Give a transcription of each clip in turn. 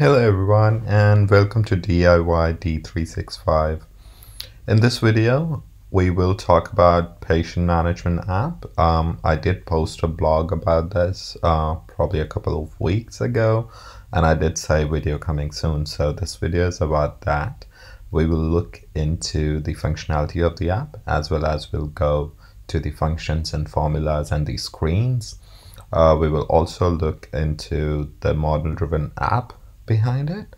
Hello everyone and welcome to DIY D365. In this video we will talk about patient management app. Um, I did post a blog about this uh, probably a couple of weeks ago and I did say video coming soon so this video is about that. We will look into the functionality of the app as well as we'll go to the functions and formulas and the screens. Uh, we will also look into the model driven app behind it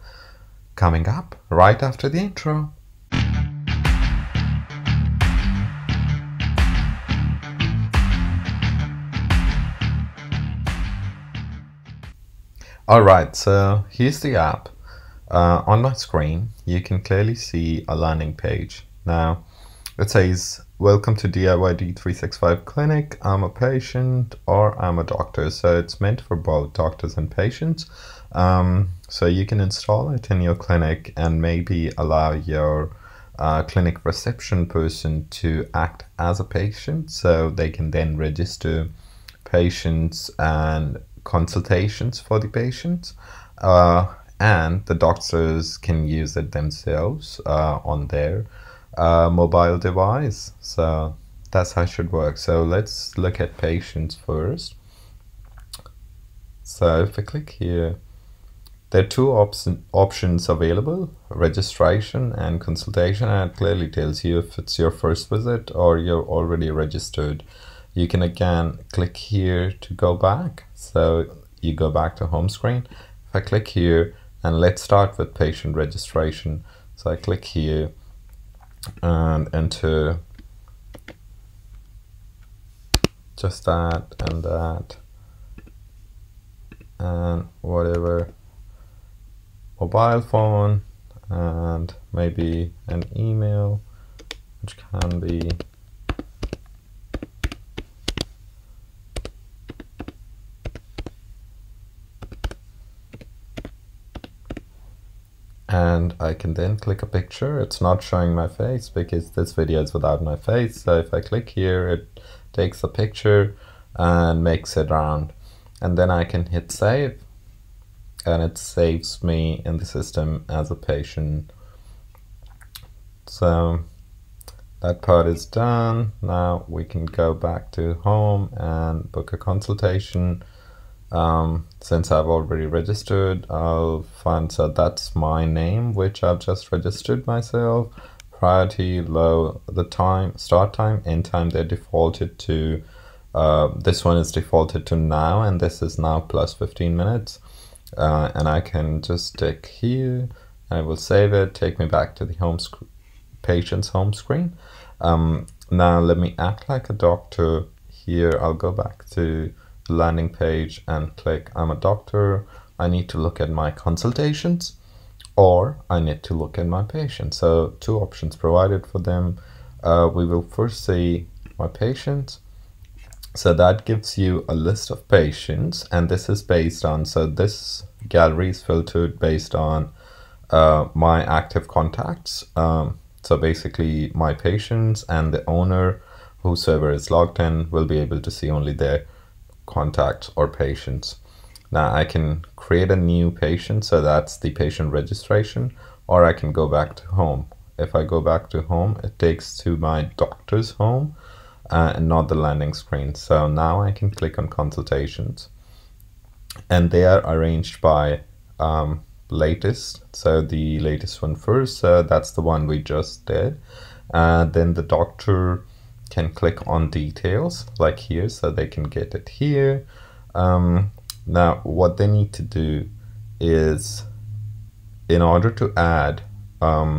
coming up right after the intro. Alright, so here's the app. Uh, on my screen, you can clearly see a landing page. Now, it says, Welcome to DIY D365 Clinic. I'm a patient or I'm a doctor. So it's meant for both doctors and patients. Um, so you can install it in your clinic and maybe allow your uh, clinic reception person to act as a patient so they can then register patients and consultations for the patients. Uh, and the doctors can use it themselves uh, on their uh, mobile device. So that's how it should work. So let's look at patients first. So if I click here, there are two op options available, registration and consultation, and it clearly tells you if it's your first visit or you're already registered. You can again click here to go back. So you go back to home screen. If I click here, and let's start with patient registration. So I click here Um, and enter just that and that and whatever mobile phone and maybe an email which can be and I can then click a picture. It's not showing my face because this video is without my face. So if I click here, it takes a picture and makes it round. And then I can hit save and it saves me in the system as a patient. So that part is done. Now we can go back to home and book a consultation. Um, since I've already registered, I'll find, so that's my name, which I've just registered myself. Priority, low, the time, start time, end time, they're defaulted to, uh, this one is defaulted to now, and this is now plus 15 minutes. Uh, and I can just tick here I will save it take me back to the home patient's home screen. Um, now let me act like a doctor here. I'll go back to the landing page and click I'm a doctor. I need to look at my consultations or I need to look at my patient so two options provided for them. Uh, we will first see my patients. So that gives you a list of patients and this is based on, so this gallery is filtered based on uh, my active contacts. Um, so basically my patients and the owner whosoever is logged in will be able to see only their contacts or patients. Now I can create a new patient, so that's the patient registration, or I can go back to home. If I go back to home, it takes to my doctor's home uh, and not the landing screen. So now I can click on consultations and they are arranged by um, latest. So the latest one first, so that's the one we just did. Uh, then the doctor can click on details like here so they can get it here. Um, now what they need to do is in order to add um,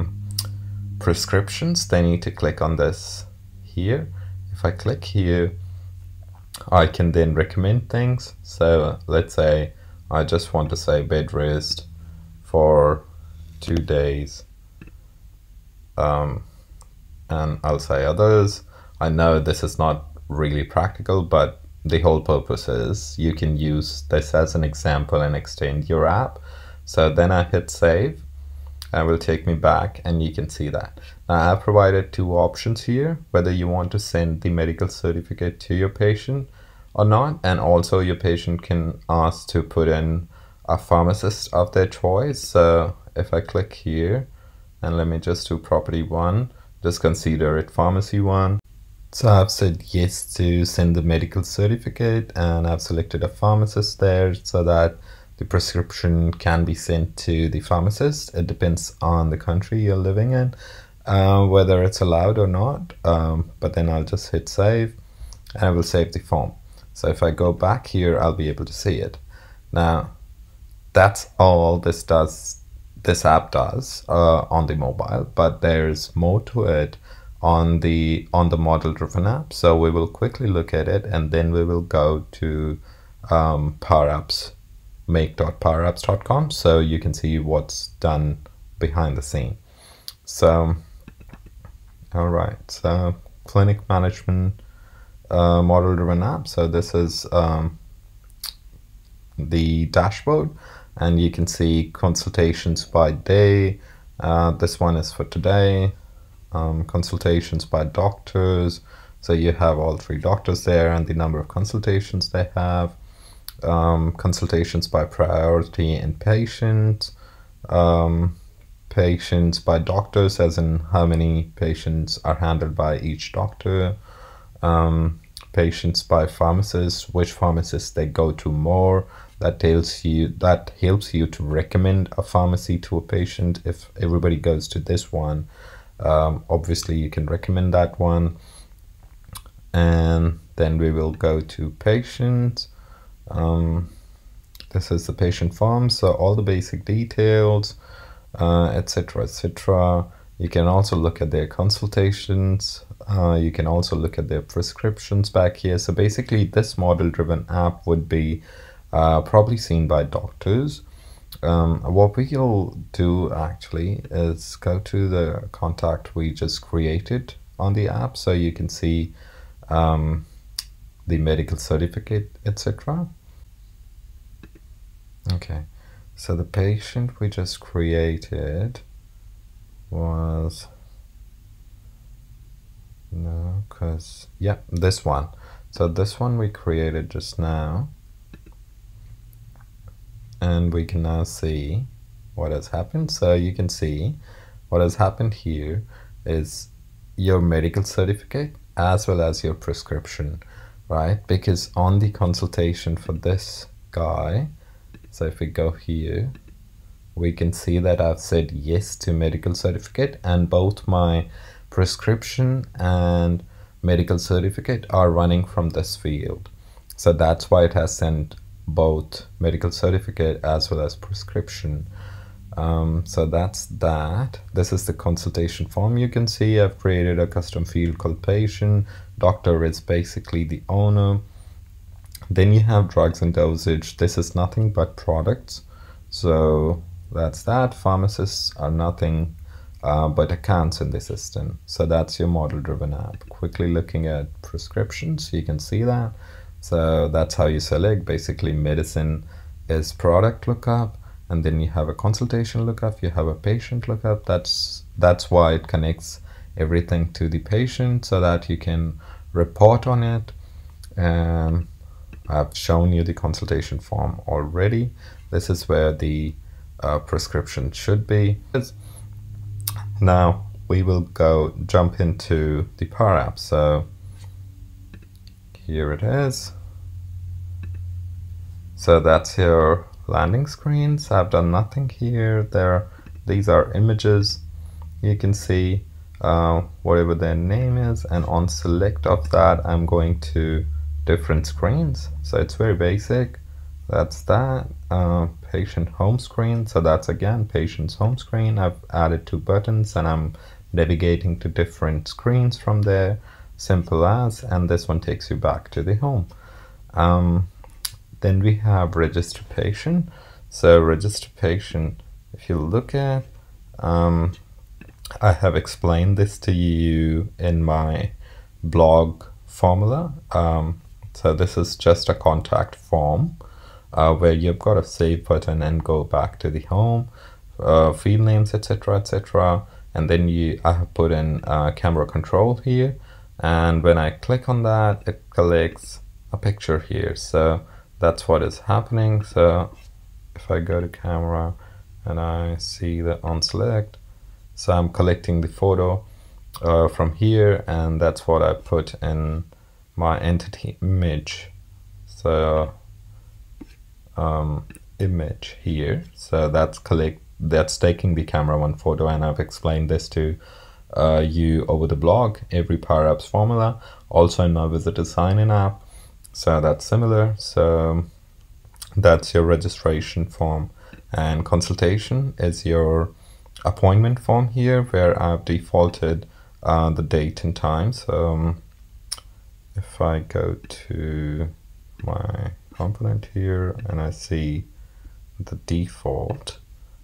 prescriptions, they need to click on this here if I click here, I can then recommend things. So let's say I just want to say bed rest for two days. Um, and I'll say others. I know this is not really practical, but the whole purpose is you can use this as an example and extend your app. So then I hit save and will take me back and you can see that. Now I've provided two options here, whether you want to send the medical certificate to your patient or not. And also your patient can ask to put in a pharmacist of their choice. So if I click here and let me just do property one, just consider it pharmacy one. So I've said yes to send the medical certificate and I've selected a pharmacist there so that the prescription can be sent to the pharmacist. It depends on the country you're living in, uh, whether it's allowed or not. Um, but then I'll just hit save and I will save the form. So if I go back here, I'll be able to see it. Now, that's all this does this app does uh, on the mobile but there's more to it on the on the model driven app. So we will quickly look at it and then we will go to um, power apps make.powerapps.com so you can see what's done behind the scene. So all right. So clinic management uh, model driven app. So this is um, the dashboard and you can see consultations by day. Uh, this one is for today. Um, consultations by doctors. So you have all three doctors there and the number of consultations they have. Um, consultations by priority and patients. Um, patients by doctors, as in how many patients are handled by each doctor. Um, patients by pharmacists, which pharmacists they go to more that tells you that helps you to recommend a pharmacy to a patient if everybody goes to this one um, obviously you can recommend that one. And then we will go to patient um, this is the patient form so all the basic details etc uh, etc et you can also look at their consultations. Uh, you can also look at their prescriptions back here. So basically this model driven app would be uh, probably seen by doctors. Um, what we'll do actually is go to the contact we just created on the app so you can see um, the medical certificate, etc. Okay, so the patient we just created was no, because yeah, this one. So this one we created just now and we can now see what has happened. So you can see what has happened here is your medical certificate as well as your prescription right? Because on the consultation for this guy so if we go here we can see that I've said yes to medical certificate and both my prescription and medical certificate are running from this field. So that's why it has sent both medical certificate as well as prescription. Um, so that's that. This is the consultation form. You can see I've created a custom field called patient. Doctor is basically the owner. Then you have drugs and dosage. This is nothing but products. So that's that. Pharmacists are nothing uh, but accounts in the system. So that's your model driven app. Quickly looking at prescriptions, you can see that. So that's how you select. Basically, medicine is product lookup, and then you have a consultation lookup. You have a patient lookup. That's that's why it connects everything to the patient so that you can report on it. I've shown you the consultation form already. This is where the uh, prescription should be. Now we will go jump into the Power App. So here it is. So that's your landing screen. So I've done nothing here. There, these are images. You can see uh, whatever their name is, and on select of that, I'm going to different screens. So it's very basic. That's that. Uh, patient home screen. So that's again patient's home screen. I've added two buttons, and I'm navigating to different screens from there simple as and this one takes you back to the home. Um, then we have register patient so register patient if you look at um, I have explained this to you in my blog formula. Um, so this is just a contact form uh, where you've got a save button and go back to the home uh, field names etc etc and then you I have put in uh, camera control here and when I click on that it collects a picture here. So that's what is happening. So if I go to camera and I see the on select so I'm collecting the photo uh, from here and that's what I put in my entity image. So um, image here. So that's collect that's taking the camera one photo and I've explained this to uh, you over the blog every Power Apps formula also in my visitor sign-in app. So that's similar. So that's your registration form. And consultation is your appointment form here where I've defaulted uh, the date and time. So um, if I go to my component here and I see the default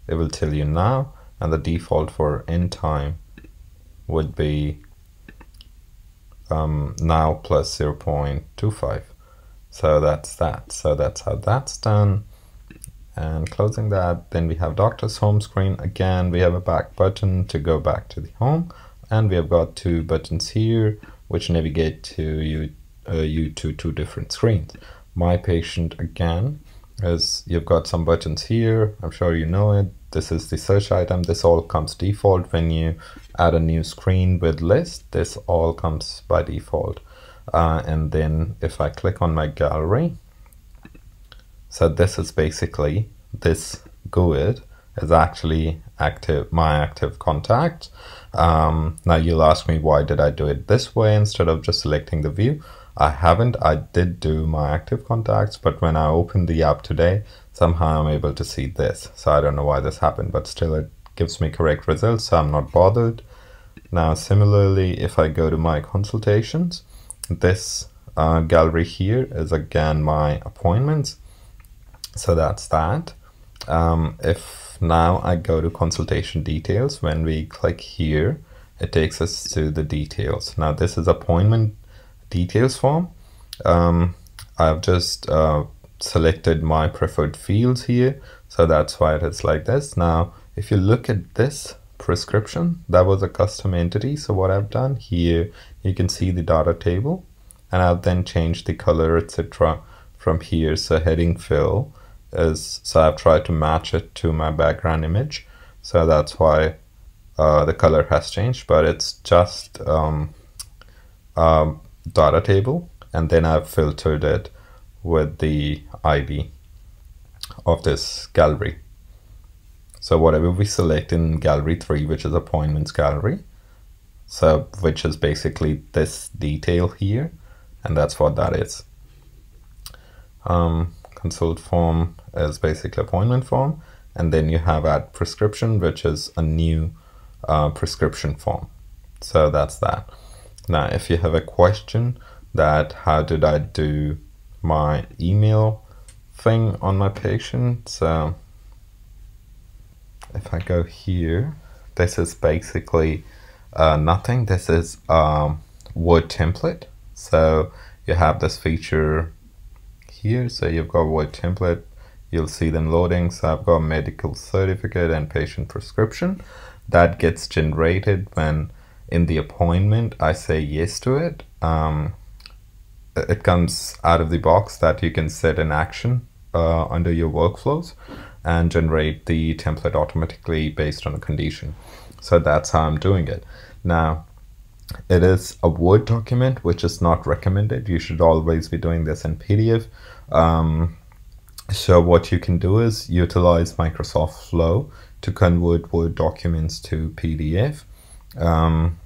it will tell you now and the default for end time would be um, now plus 0.25 so that's that. So that's how that's done. And closing that then we have doctor's home screen again. We have a back button to go back to the home. And we have got two buttons here which navigate to you uh, you to two different screens. My patient again as you've got some buttons here. I'm sure you know it this is the search item. This all comes default. When you add a new screen with list this all comes by default. Uh, and then if I click on my gallery so this is basically this GUID is actually active my active contact. Um, now you'll ask me why did I do it this way instead of just selecting the view I haven't. I did do my active contacts but when I opened the app today somehow I'm able to see this. So I don't know why this happened but still it gives me correct results so I'm not bothered. Now similarly if I go to my consultations this uh, gallery here is again my appointments. So that's that. Um, if now I go to consultation details when we click here it takes us to the details. Now this is appointment details form. Um, I've just uh, selected my preferred fields here. So that's why it is like this. Now if you look at this prescription that was a custom entity. So what I've done here you can see the data table. And I've then changed the color etc from here. So heading fill is so I've tried to match it to my background image. So that's why uh, the color has changed. But it's just um, um, data table and then I've filtered it with the ID of this gallery. So whatever we select in gallery 3, which is appointments gallery, so which is basically this detail here, and that's what that is. Um, consult form is basically appointment form, and then you have add prescription, which is a new uh, prescription form. So that's that. Now, if you have a question that how did I do my email thing on my patient, so if I go here, this is basically uh, nothing. This is um, Word template. So you have this feature here. So you've got Word template. You'll see them loading. So I've got medical certificate and patient prescription. That gets generated when in the appointment, I say yes to it. Um, it comes out of the box that you can set an action uh, under your workflows and generate the template automatically based on a condition. So that's how I'm doing it. Now, it is a Word document, which is not recommended. You should always be doing this in PDF. Um, so what you can do is utilize Microsoft Flow to convert Word documents to PDF um,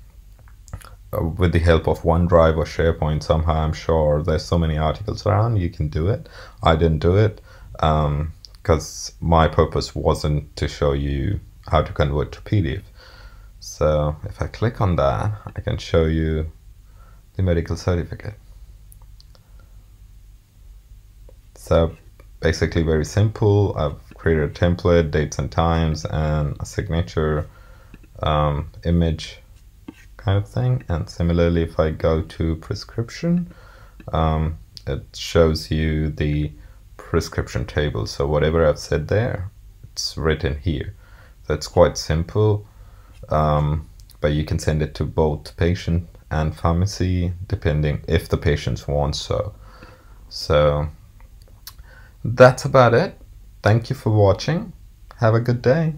with the help of OneDrive or SharePoint somehow I'm sure there's so many articles around you can do it. I didn't do it because um, my purpose wasn't to show you how to convert to PDF. So if I click on that I can show you the medical certificate. So basically very simple. I've created a template dates and times and a signature um, image kind of thing. And similarly, if I go to prescription, um, it shows you the prescription table. So whatever I've said there, it's written here. So it's quite simple, um, but you can send it to both patient and pharmacy, depending if the patients want so. So that's about it. Thank you for watching. Have a good day.